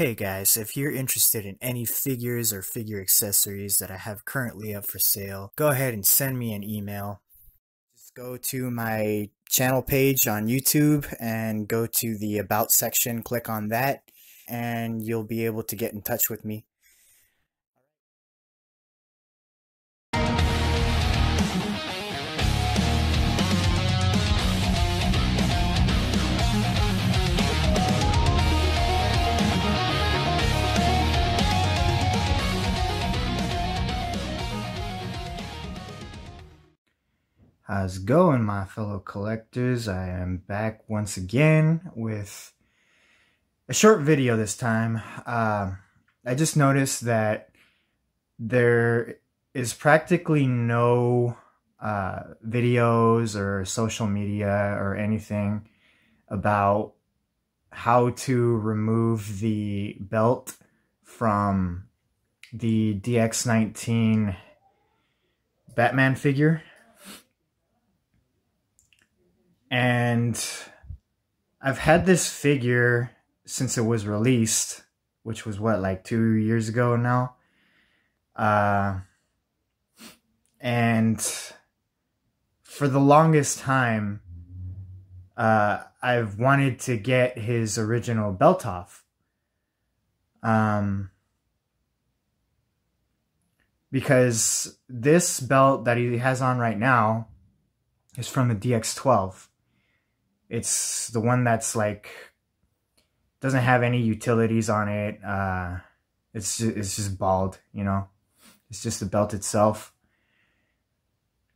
Hey guys, if you're interested in any figures or figure accessories that I have currently up for sale, go ahead and send me an email. Just go to my channel page on YouTube and go to the About section, click on that, and you'll be able to get in touch with me. How's it going, my fellow collectors? I am back once again with a short video this time. Uh, I just noticed that there is practically no uh, videos or social media or anything about how to remove the belt from the DX19 Batman figure and I've had this figure since it was released, which was what, like two years ago now? Uh, and for the longest time, uh, I've wanted to get his original belt off. Um, because this belt that he has on right now is from the DX12. It's the one that's like doesn't have any utilities on it. Uh, it's just, it's just bald, you know. It's just the belt itself.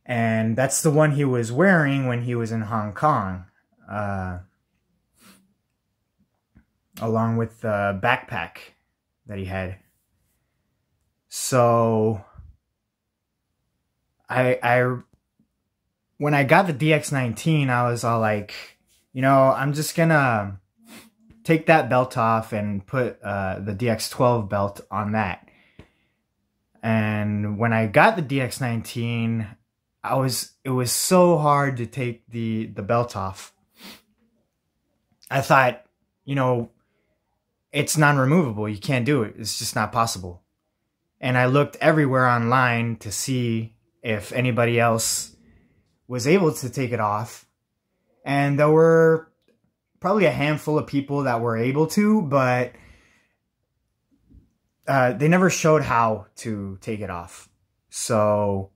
And that's the one he was wearing when he was in Hong Kong. Uh, along with the backpack that he had. So I I when I got the DX19, I was all like, you know, I'm just gonna take that belt off and put uh, the DX12 belt on that. And when I got the DX19, I was it was so hard to take the the belt off. I thought, you know, it's non-removable. You can't do it. It's just not possible. And I looked everywhere online to see if anybody else was able to take it off and there were probably a handful of people that were able to, but uh, they never showed how to take it off. So,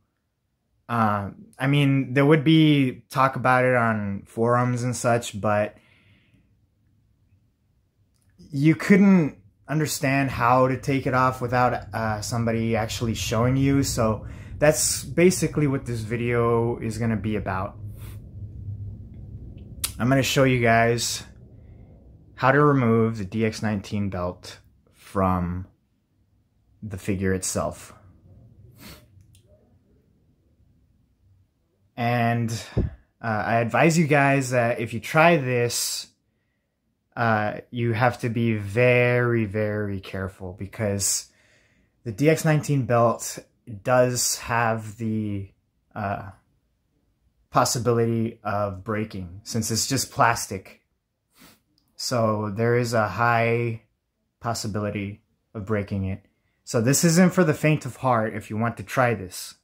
um, I mean, there would be talk about it on forums and such, but you couldn't understand how to take it off without uh, somebody actually showing you. So that's basically what this video is going to be about. I'm going to show you guys how to remove the DX19 belt from the figure itself. And uh, I advise you guys that if you try this, uh, you have to be very, very careful because the DX19 belt does have the uh, possibility of breaking since it's just plastic. So there is a high possibility of breaking it. So this isn't for the faint of heart if you want to try this.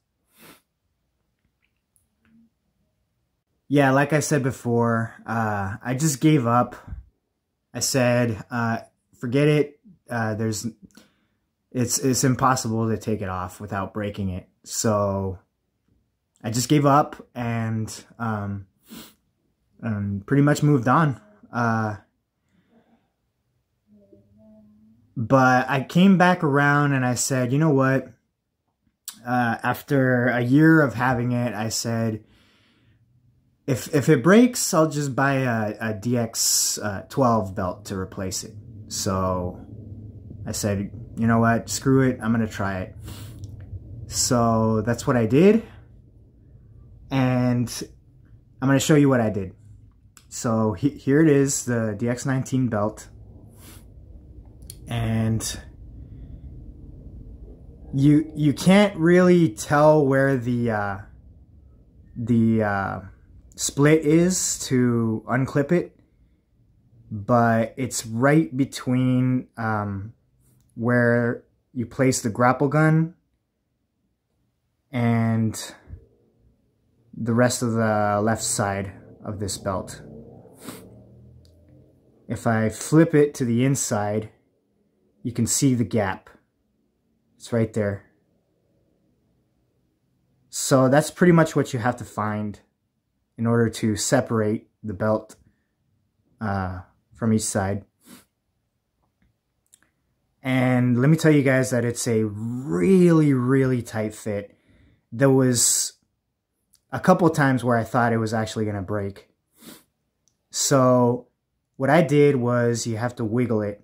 Yeah, like I said before, uh, I just gave up. I said, uh, forget it. Uh, there's, it's, it's impossible to take it off without breaking it. So I just gave up and um, and pretty much moved on. Uh, but I came back around and I said, you know what? Uh, after a year of having it, I said, if if it breaks, I'll just buy a, a DX uh, 12 belt to replace it. So I said, you know what? Screw it. I'm going to try it. So that's what I did and I'm going to show you what I did. So he, here it is, the DX19 belt. And you you can't really tell where the uh, the uh, split is to unclip it, but it's right between um, where you place the grapple gun and the rest of the left side of this belt. If I flip it to the inside, you can see the gap. It's right there. So that's pretty much what you have to find in order to separate the belt uh, from each side. And let me tell you guys that it's a really, really tight fit. There was a couple times where I thought it was actually going to break. So what I did was you have to wiggle it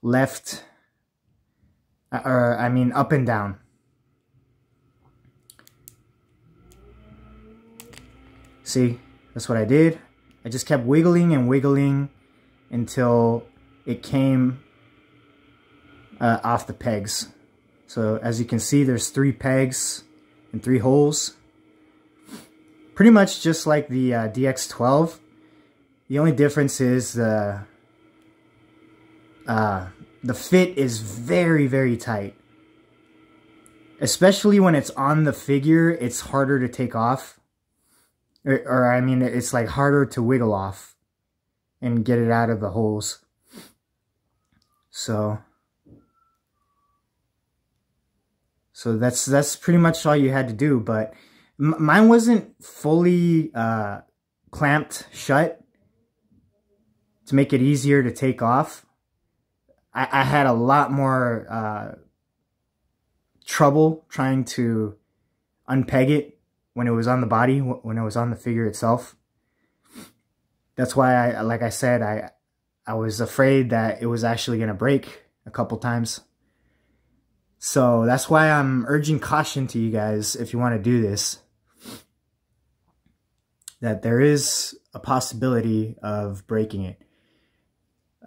left, uh, or I mean up and down. See, that's what I did. I just kept wiggling and wiggling until it came uh, off the pegs. So as you can see, there's three pegs and three holes. Pretty much just like the uh, DX12. The only difference is the uh, the fit is very, very tight. Especially when it's on the figure, it's harder to take off. Or, or I mean, it's like harder to wiggle off and get it out of the holes. So, so that's that's pretty much all you had to do. But mine wasn't fully uh, clamped shut to make it easier to take off. I, I had a lot more uh, trouble trying to unpeg it when it was on the body, when it was on the figure itself. That's why I, like I said, I I was afraid that it was actually going to break a couple times. So that's why I'm urging caution to you guys if you want to do this. That there is a possibility of breaking it.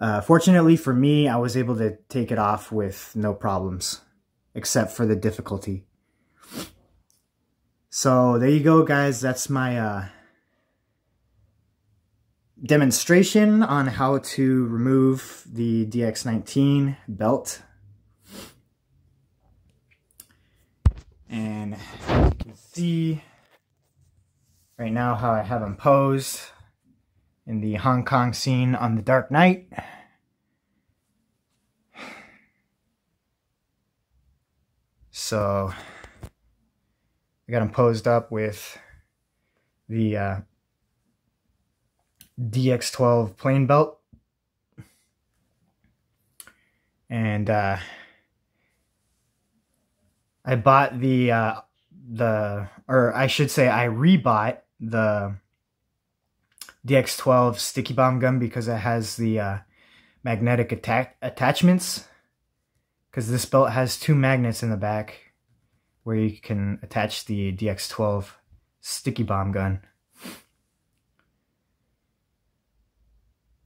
Uh, fortunately for me, I was able to take it off with no problems, except for the difficulty. So there you go, guys. That's my uh, demonstration on how to remove the DX19 belt. And you can see right now how I have them posed in the Hong Kong scene on The Dark Knight. So I got them posed up with the uh, DX12 plain belt. And uh, I bought the, uh, the, or I should say I rebought the DX12 sticky bomb gun because it has the uh, magnetic attack attachments. Because this belt has two magnets in the back where you can attach the DX12 sticky bomb gun.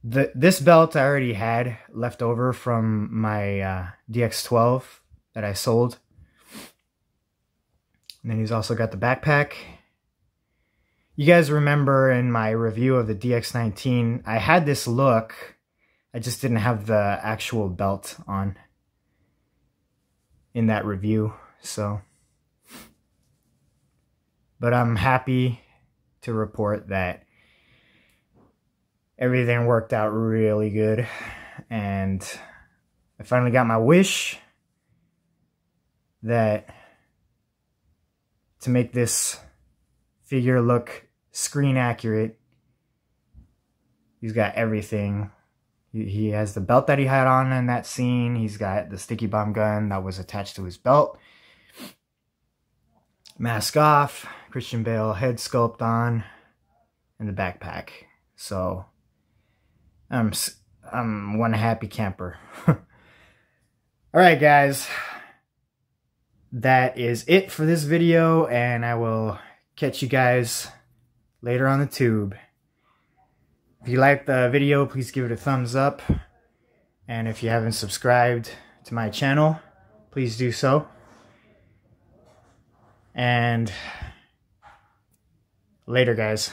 the this belt I already had left over from my uh, DX12 that I sold. And then he's also got the backpack. You guys remember in my review of the DX19, I had this look. I just didn't have the actual belt on in that review. So, but I'm happy to report that everything worked out really good. And I finally got my wish that to make this figure look screen accurate, he's got everything. He, has the belt that he had on in that scene. He's got the sticky bomb gun that was attached to his belt. Mask off, Christian Bale head sculpt on, and the backpack. So I'm I'm one happy camper. All right, guys. That is it for this video, and I will catch you guys later on the tube. If you liked the video, please give it a thumbs up. And if you haven't subscribed to my channel, please do so. And later, guys.